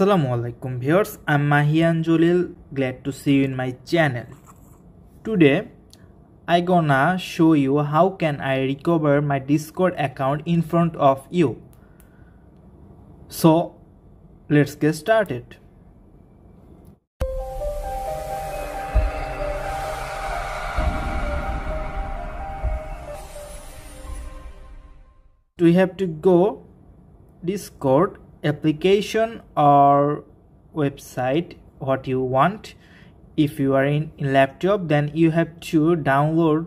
Assalamualaikum viewers, I'm Mahian Jalil, glad to see you in my channel. Today, I gonna show you how can I recover my Discord account in front of you. So, let's get started. We have to go Discord application or website what you want. If you are in, in laptop then you have to download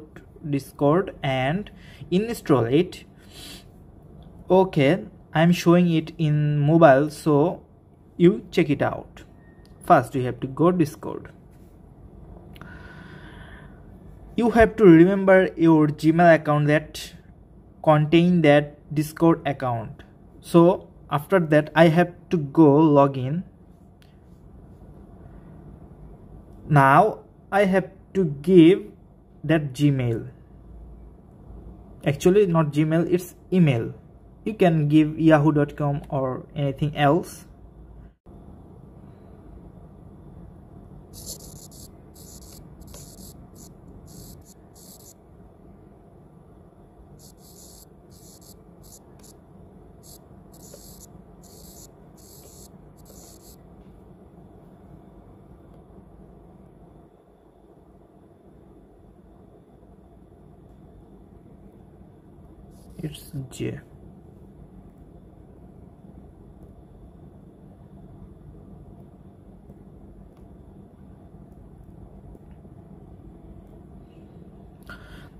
discord and install it. Okay i'm showing it in mobile so you check it out. First you have to go discord. You have to remember your gmail account that contain that discord account. So after that I have to go login now I have to give that Gmail. Actually not Gmail it's email. You can give yahoo.com or anything else it's J.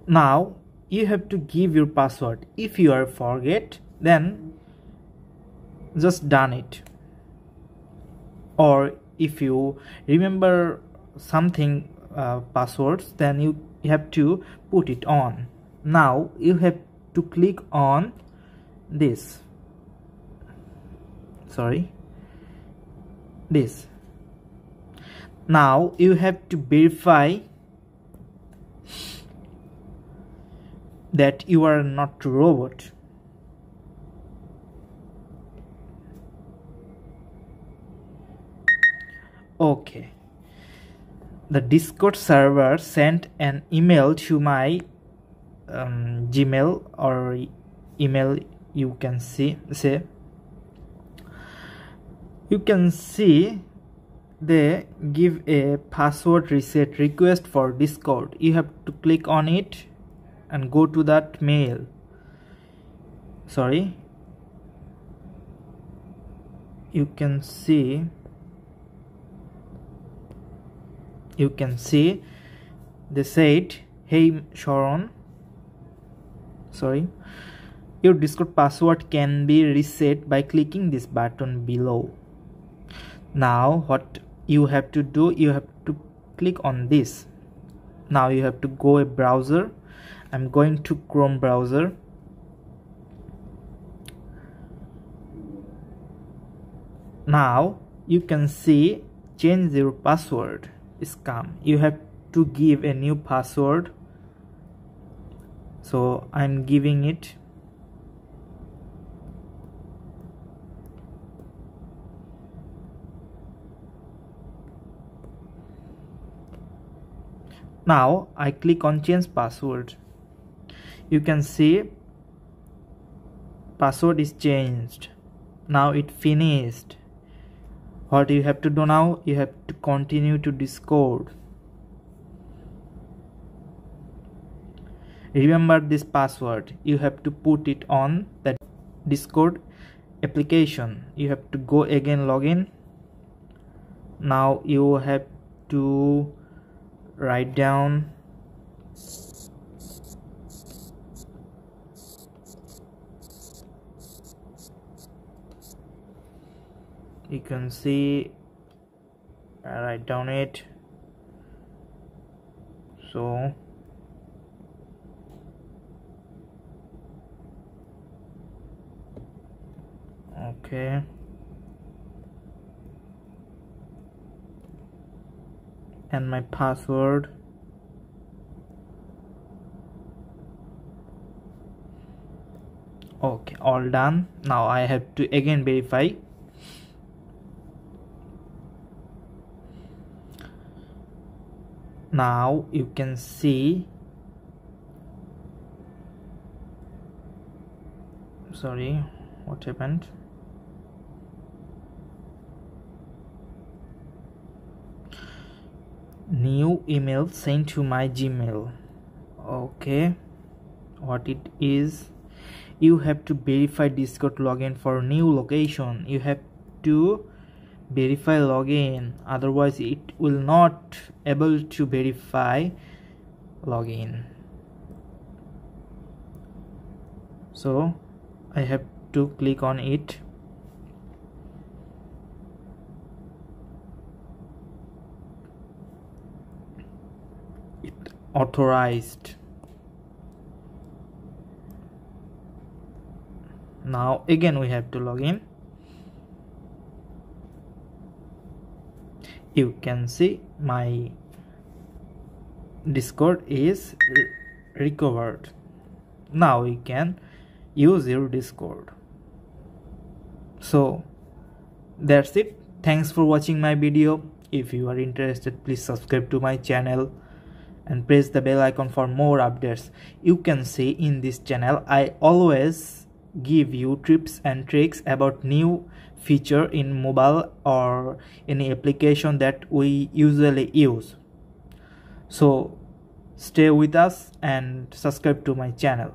Now you have to give your password. If you are forget, then just done it. Or if you remember something uh, passwords, then you have to put it on. Now you have to click on this. Sorry. This. Now you have to verify that you are not a robot. Okay. The discord server sent an email to my um, gmail or email you can see say. You can see they give a password reset request for discord. You have to click on it and go to that mail. Sorry. You can see you can see they said hey sharon sorry. Your discord password can be reset by clicking this button below. Now what you have to do you have to click on this. Now you have to go a browser. I'm going to chrome browser. Now you can see change your password. Scam you have to give a new password so I'm giving it now I click on change password. You can see password is changed. Now it finished. What you have to do now you have to continue to discord remember this password. You have to put it on that discord application. You have to go again login now you have to write down you can see I write down it. So Okay. And my password. Okay, all done. Now I have to again verify. Now you can see sorry what happened new email sent to my gmail. Okay. What it is you have to verify discord login for new location. You have to verify login. Otherwise it will not able to verify login. So I have to click on it authorized. Now again we have to log in. You can see my discord is re recovered. Now we can use your discord. So that's it. Thanks for watching my video. If you are interested please subscribe to my channel and press the bell icon for more updates. You can see in this channel i always give you tips and tricks about new feature in mobile or any application that we usually use. So stay with us and subscribe to my channel